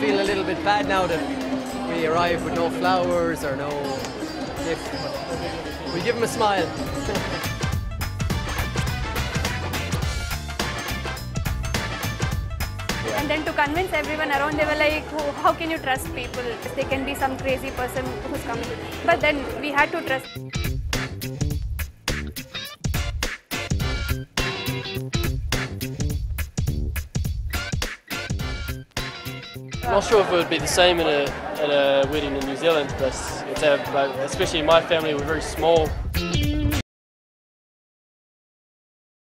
feel a little bit bad now that we arrived with no flowers or no gift. But we give them a smile. And then to convince everyone around, they were like, "Oh, how can you trust people? They can be some crazy person who's coming. But then we had to trust. I'm not sure if it would be the same in a, at a wedding in New Zealand, but it's a, like, uh, especially in my family, we're very small.